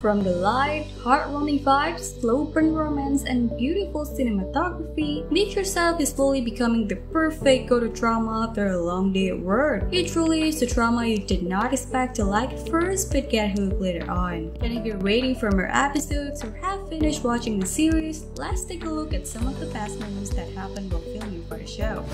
From the light, heartwarming vibes, slow burn romance, and beautiful cinematography, Meet Yourself is slowly becoming the perfect go-to drama after a long day at work. It truly is the drama you did not expect to like first but get hooked later on. And if you're waiting for more episodes or have finished watching the series, let's take a look at some of the past moments that happened while filming for the show.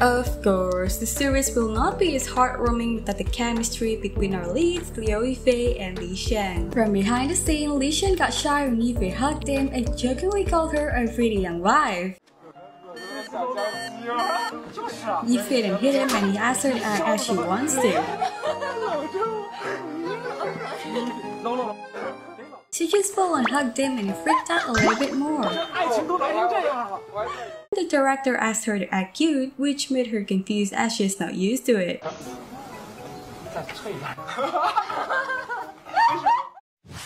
Of course, the series will not be as heartwarming without the chemistry between our leads, Liu Yifei and Li Xian. From behind the scene, Li Xian got shy when Yifei hugged him and jokingly called her a pretty young wife. Yifei then hit him and he asked her uh, act as she wants to. She full on hugged him and freaked out a little bit more. The director asked her to act cute, which made her confused as she's not used to it.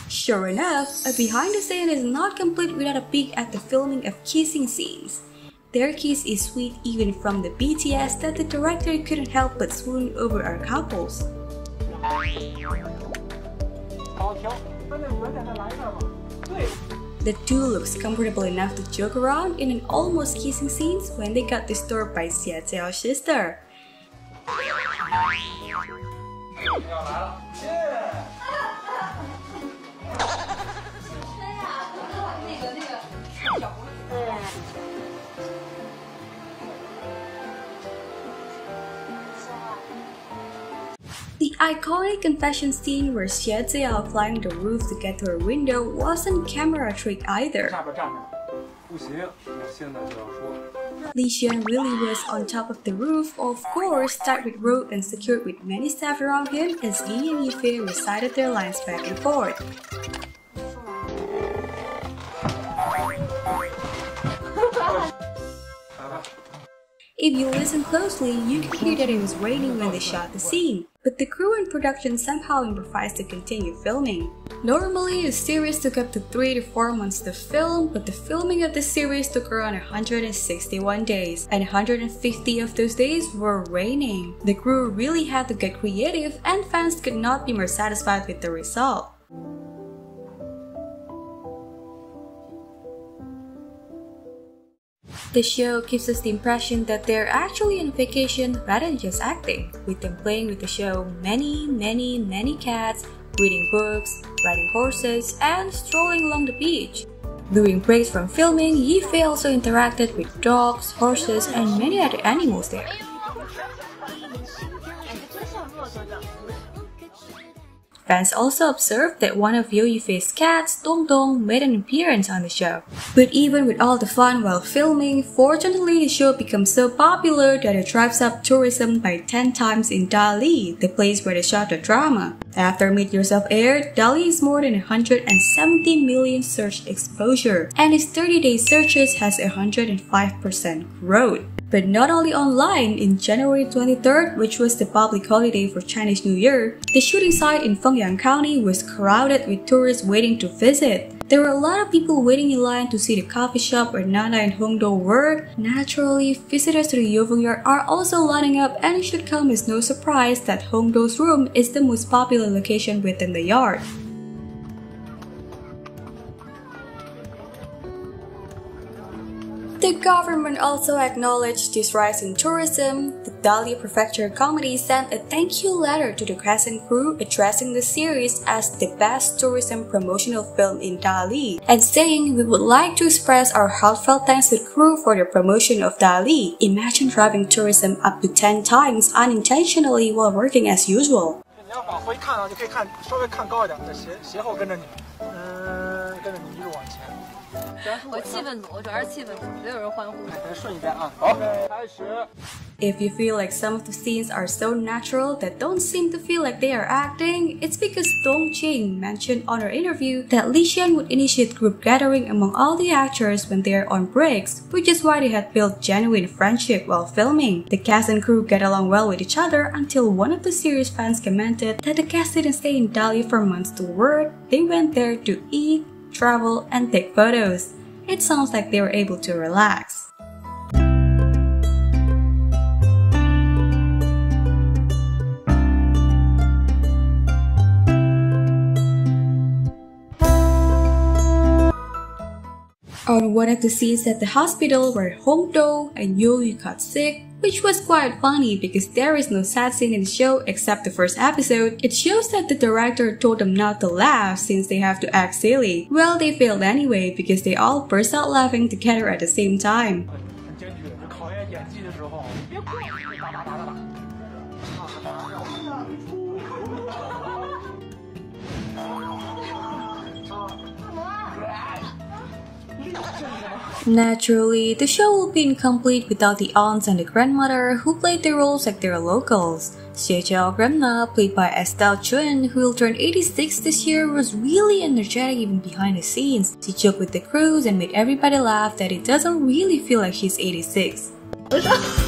Sure enough, a behind the scene is not complete without a peek at the filming of kissing scenes. Their kiss is sweet even from the BTS that the director couldn't help but swoon over our couples. The two looks comfortable enough to joke around in an almost kissing scenes when they got disturbed by Xie Zhiyao's sister. Iconic confession scene where Xie Zhiyao climbed the roof to get to her window wasn't camera trick either. Li Xian really was on top of the roof, of course, tied with rope and secured with many staff around him as Yi and Yifei recited their lines back and forth. If you listen closely, you can hear that it was raining when they shot the scene, but the crew and production somehow improvised to continue filming. Normally, a series took up to 3 to 4 months to film, but the filming of the series took around 161 days, and 150 of those days were raining. The crew really had to get creative, and fans could not be more satisfied with the result. The show gives us the impression that they're actually on vacation rather than just acting, with them playing with the show many, many, many cats, reading books, riding horses, and strolling along the beach. During breaks from filming, Yifei also interacted with dogs, horses, and many other animals there. Fans also observed that one of Liu Yifei's cats, Dong Dong, made an appearance on the show. But even with all the fun while filming, fortunately the show becomes so popular that it drives up tourism by 10 times in Dali, the place where they shot the drama. After Meet Yourself aired, Dali is more than 170 million search exposure, and its 30-day searches has 105% growth. But not only online, in January 23rd, which was the public holiday for Chinese New Year, the shooting site in Fengyang County was crowded with tourists waiting to visit. There were a lot of people waiting in line to see the coffee shop where Nana and Hongdou were. Naturally, visitors to the Yovong Yard are also lining up and it should come as no surprise that Hongdou's room is the most popular location within the yard. The government also acknowledged this rise in tourism. The Dali Prefecture Committee sent a thank you letter to the cast crew addressing the series as the best tourism promotional film in Dali and saying we would like to express our heartfelt thanks to the crew for the promotion of Dali. Imagine driving tourism up to 10 times unintentionally while working as usual. 你要往回看啊，就可以看稍微看高一点，在斜斜后跟着你，嗯，跟着你一路往前。 我气氛组，主要是气氛组，都有人欢呼。再顺一遍啊，好，开始。 If you feel like some of the scenes are so natural that don't seem to feel like they are acting, it's because Dong Jing mentioned on her interview that Li Xian would initiate group gathering among all the actors when they are on breaks, which is why they had built genuine friendship while filming. The cast and crew get along well with each other until one of the series fans commented that the cast didn't stay in Dali for months to work, they went there to eat, travel, and take photos. It sounds like they were able to relax. On one of the scenes at the hospital where Hongdou and Yoyu got sick, which was quite funny because there is no sad scene in the show except the first episode. It shows that the director told them not to laugh since they have to act silly. Well, they failed anyway because they all burst out laughing together at the same time. Naturally, the show will be incomplete without the aunts and the grandmother who played their roles like their locals. Xiejao Grandma, played by Estelle Chun, who will turn 86 this year, was really energetic even behind the scenes. She joked with the crews and made everybody laugh that it doesn't really feel like she's 86.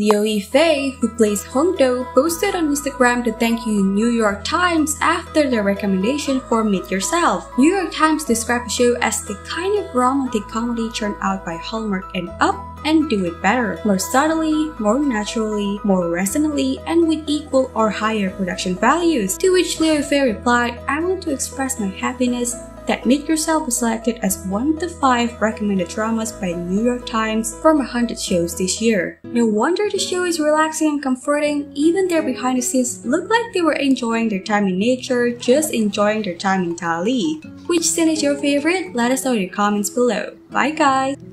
Liu Yifei, who plays Hongdou, posted on Instagram to thank you New York Times after the recommendation for Meet Yourself. New York Times described the show as the kind of romantic comedy churned out by Hallmark and Up and do it better, more subtly, more naturally, more resonantly, and with equal or higher production values. To which Liu Yifei replied, I want to express my happiness that Meet Yourself was selected as one of the five recommended dramas by New York Times from 100 shows this year. No wonder the show is relaxing and comforting, even their behind the scenes look like they were enjoying their time in nature, just enjoying their time in Dali. Which scene is your favorite? Let us know in the comments below. Bye guys!